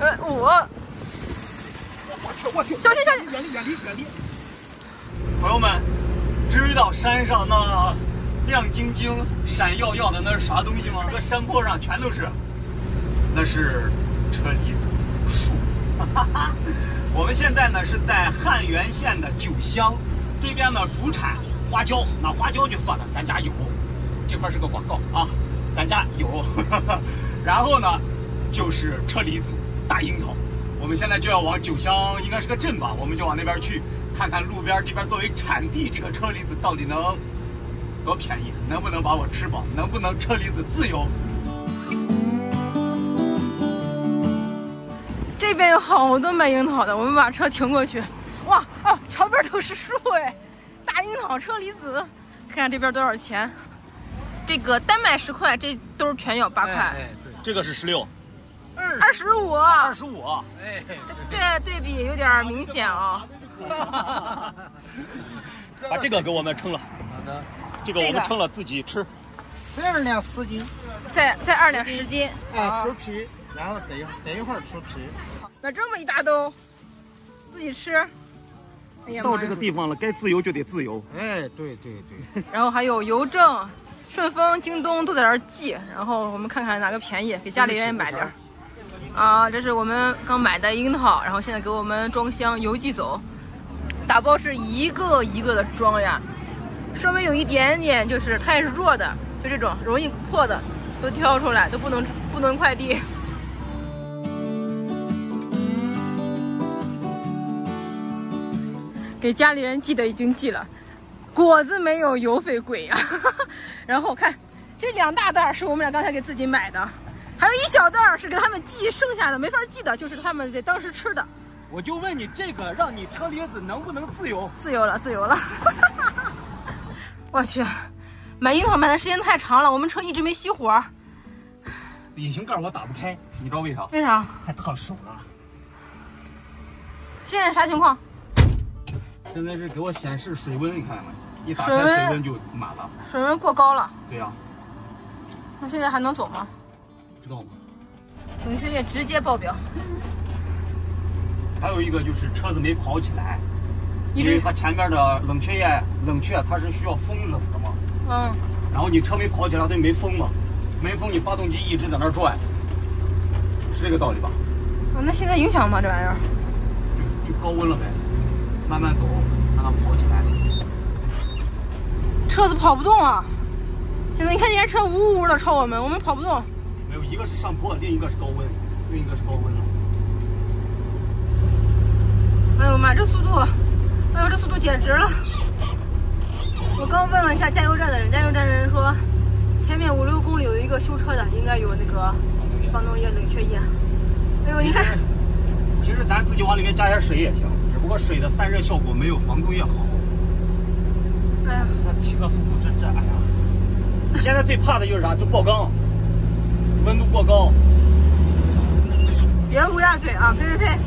呃，我我去我去，小心小心远离远离远离！朋友们，知道山上那亮晶晶、闪耀耀的那是啥东西吗？这个山坡上全都是，那是车厘子树。哈 哈我们现在呢是在汉源县的九乡，这边呢主产花椒，那花椒就算了，咱家有。这块是个广告啊，咱家有。然后呢，就是车厘子、大樱桃。我们现在就要往九乡，应该是个镇吧，我们就往那边去，看看路边这边作为产地，这个车厘子到底能多便宜，能不能把我吃饱，能不能车厘子自由？这边有好多卖樱桃的，我们把车停过去。哇哦，桥边都是树哎，大樱桃、车厘子，看看这边多少钱？这个单卖十块，这兜全要八块，哎，对，这个是十六，二十五，二十五，哎，这对比有点明显啊。把这个给我们称了，好的，这个我们称了自己吃。这二两十斤，再再二两十斤，哎，出皮，然后等一等一会儿出皮。买这么一大兜，自己吃。哎呀，到这个地方了，该自由就得自由。哎，对对对。然后还有邮政。顺丰、京东都在这儿寄，然后我们看看哪个便宜，给家里人买点儿。啊，这是我们刚买的樱桃，然后现在给我们装箱邮寄走。打包是一个一个的装呀，稍微有一点点就是太弱的，就这种容易破的都挑出来，都不能不能快递。给家里人寄的已经寄了。果子没有邮费贵呀，然后看这两大袋是我们俩刚才给自己买的，还有一小袋是给他们寄剩下的没法寄的，就是他们在当时吃的。我就问你，这个让你车厘子能不能自由？自由了，自由了。我去，买樱桃买的时间太长了，我们车一直没熄火。引擎盖我打不开，你知道为啥？为啥？太烫手了。现在啥情况？现在是给我显示水温，你看见没。一打开水温就满了，水温过高了。对呀，那现在还能走吗？不知道吗？冷却液直接爆表。还有一个就是车子没跑起来，因为它前面的冷却液冷却它是需要风冷的嘛。嗯。然后你车没跑起来，它就没风嘛，没风你发动机一直在那转，是这个道理吧？啊，那现在影响吗？这玩意儿？就就高温了呗，慢慢走，让它跑起来。车子跑不动了，现在你看这些车呜呜的朝我们，我们跑不动。没有，一个是上坡，另一个是高温，另一个是高温了。哎呦妈，这速度，哎呦这速度简直了！我刚问了一下加油站的人，加油站的人说，前面五六公里有一个修车的，应该有那个防冻液、冷却液。哎呦，你看，其实咱自己往里面加点水也行，只不过水的散热效果没有防冻液好。哎呀，它提个速度真真，哎呀！现在最怕的就是啥？就爆缸，过高。别乌鸦嘴啊！呸呸呸！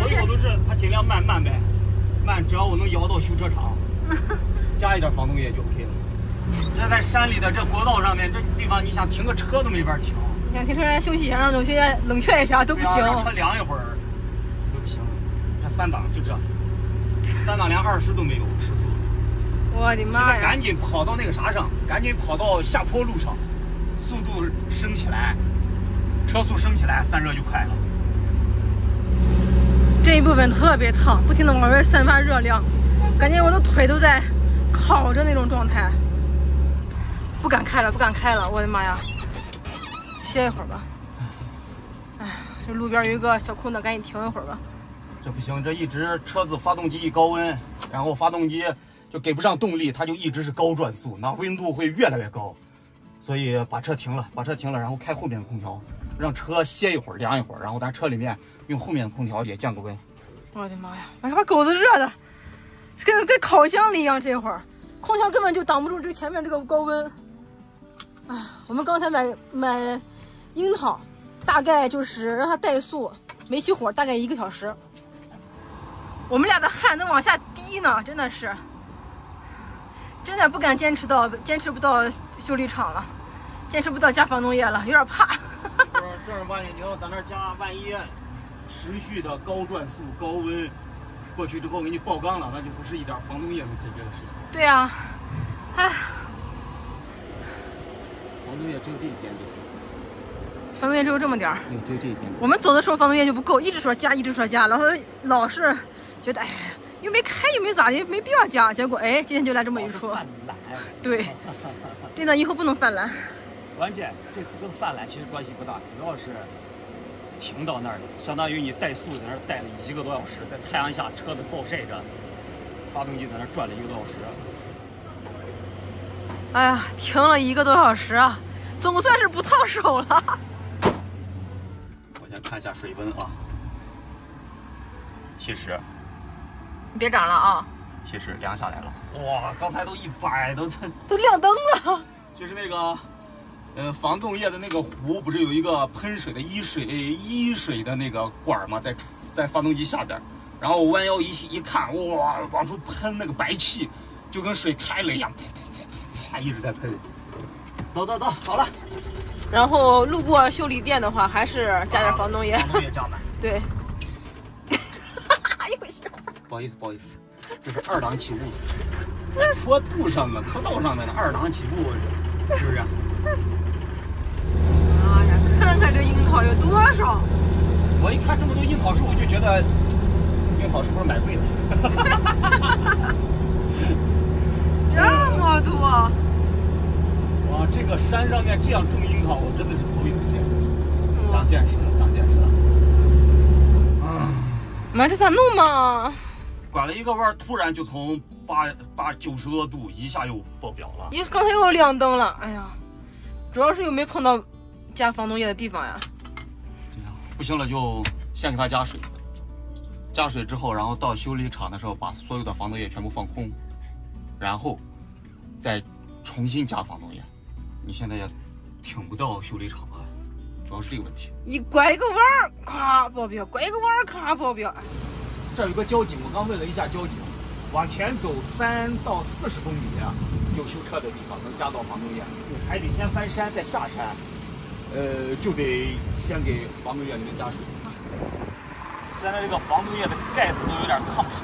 所以我都是他尽量慢慢呗，慢，只要我能摇到修车厂，加一点防冻液就 OK 了。现在山里的这国道上面，这地方你想停个车都没法停。你想停车休息一下，让冷却冷却一下都不行。让车凉一会儿，这都不行。这三档就这，三档连二十都没有，时速。我的妈呀！赶紧跑到那个啥上，赶紧跑到下坡路上，速度升起来，车速升起来，散热就快了。这一部分特别烫，不停的往外散发热量，感觉我的腿都在烤着那种状态。不敢开了，不敢开了，我的妈呀！歇一会儿吧。哎，这路边有一个小空的，赶紧停一会儿吧。这不行，这一直车子发动机一高温，然后发动机。就给不上动力，它就一直是高转速，那温度会越来越高，所以把车停了，把车停了，然后开后面的空调，让车歇一会儿，凉一会儿，然后咱车里面用后面的空调也降个温。我的妈呀，哎，把狗子热的，跟跟烤箱里一样，这会儿空调根本就挡不住这前面这个高温。哎，我们刚才买买樱桃，大概就是让它怠速，没熄火，大概一个小时。我们俩的汗都往下滴呢，真的是。真的不敢坚持到，坚持不到修理厂了，坚持不到加防冻液了，有点怕。不是，这万一你要在那加，万一持续的高转速、高温过去之后给你爆缸了，那就不是一点防冻液能解决的事情。对呀、哎，防冻液只有这一点点，防冻液只有这么点儿。对，只有这一点点。我们走的时候防冻液就不够，一直说加，一直说加，然后老是觉得哎，又没开又没咋的，没必要加。结果哎，今天就来这么一说，对，真的以后不能泛滥。关键这次跟泛滥其实关系不大，主要是停到那儿了，相当于你怠速在那儿待了一个多小时，在太阳下车子暴晒着，发动机在那儿转了一个多小时。哎呀，停了一个多小时啊，总算是不烫手了。我先看一下水温啊，七十你别涨了啊，七十凉下来了。哇，刚才都一百都这，都亮灯了。就是那个，呃，防冻液的那个壶，不是有一个喷水的一水一水的那个管儿吗？在在发动机下边儿，然后弯腰一一看，哇，往出喷那个白气，就跟水开了一样，啪一直在喷。走走走，好了，然后路过修理店的话，还是加点防冻液。防冻液加满。对。哎呦，一会儿不好意思，不好意思，这是二档起步，在坡度上的坡道上面的，二档起步，是不是？哎呀，看看这樱桃有多少。我一看这么多樱桃树，我就觉得樱桃是不是买贵了？这么多，哇，这个山上面这样种樱桃，我真的是头一次见，嗯长见识了，长见识了。啊，妈，这咋弄嘛？拐了一个弯，突然就从八八九十多度一下又爆表了。你刚才又亮灯了，哎呀，主要是又没碰到加防冻液的地方呀。不行了，就先给它加水。加水之后，然后到修理厂的时候，把所有的防冻液全部放空，然后再重新加防冻液。你现在也挺不到修理厂啊，主要是这个问题。你拐一个弯儿，咔爆表；拐一个弯儿，咔爆表。这有个交警，我刚问了一下交警，往前走三到四十公里有修车的地方能加到防冻液，还得先翻山再下山，呃，就得先给防冻液里面加水。现在这个防冻液的盖子都有点烫手。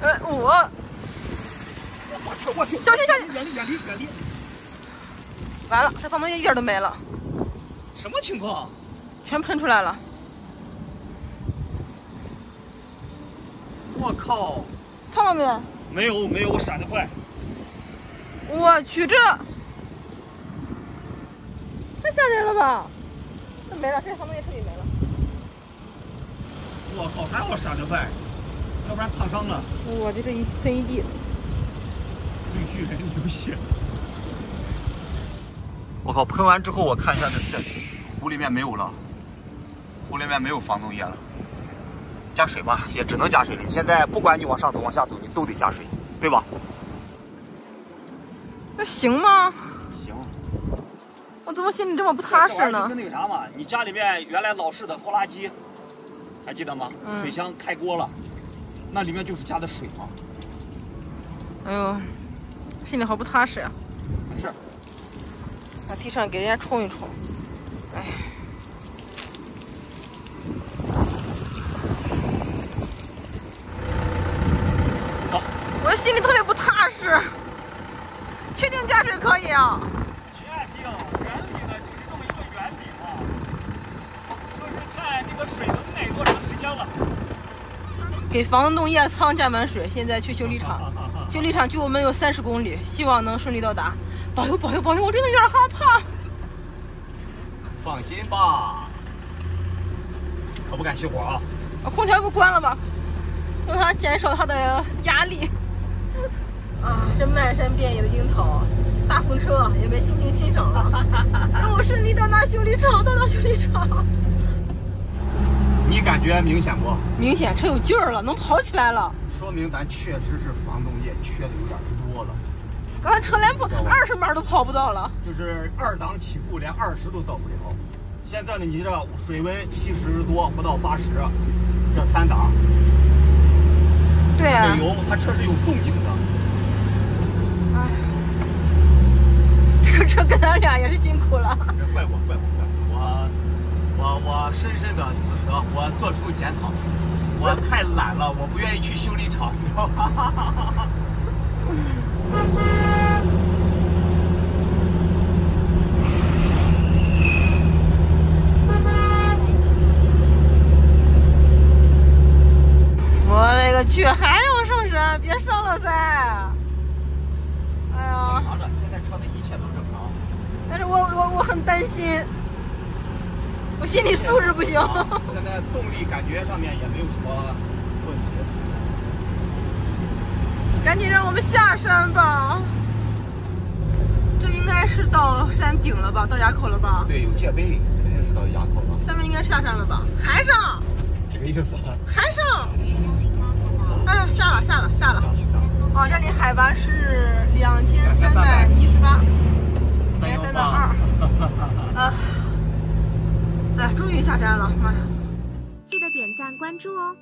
呃，我我去，我去，小心小心远离远离远离！完了，这防冻液一点都没了，什么情况？全喷出来了。我靠！烫了没？没有没有，我闪得快。我去，这太吓人了吧？这没了，这防冻液彻底没了。我靠，还好闪得快，要不然烫伤了。我这这一喷一地。绿巨人流血。我靠！喷完之后，我看一下这这壶里面没有了，壶里面没有防冻液了。加水吧，也只能加水了。你现在不管你往上走往下走，你都得加水，对吧？那行吗？行。我怎么心里这么不踏实呢？那个啥嘛，你家里面原来老式的拖拉机，还记得吗？嗯水箱开锅了，那里面就是加的水嘛。哎呦，心里好不踏实呀、没事。把地上给人家冲一冲。哎，走。我心里特别不踏实。加水可以啊？确定，原理呢就是这么一个原理嘛，就是看这个水能耐多长时间了。给防冻液舱加满水，现在去修理厂。修理厂距我们有三十公里，希望能顺利到达。保佑保佑保佑！我真的有点害怕。放心吧，可不敢熄火啊！把空调不关了吧，让它减少它的压力。漫山遍野的樱桃，大风车也没心情欣赏了。让我顺利到达修理厂，到达修理厂。你感觉明显不？明显车有劲儿了，能跑起来了。说明咱确实是防冻液缺的有点多了，刚才车连不二十码都跑不到了。就是二档起步连二十都到不了。现在呢，你这水温七十多不到八十，这三档对啊这，油它车是有动静的。哎，这个这跟咱俩也是辛苦了。这怪我，怪我，怪我，我我我深深的自责，我做出检讨，我太懒了，我不愿意去修理厂，你知道吗？我勒个去，还要上山？别上了噻！哎呀正，常的，现在车的一切都正常。但是我我我很担心，我心理素质不行。啊 现在动力感觉上面也没有什么问题。赶紧让我们下山吧。这应该是到山顶了吧？到垭口了吧？对，有界碑，肯定是到垭口了，下面应该下山了吧？还上，几个意思。还上。哎，下了，下了，下了。啊，这里海拔是两千三百一十八，三百二。啊，哎，终于下山了，妈呀！记得点赞关注哦。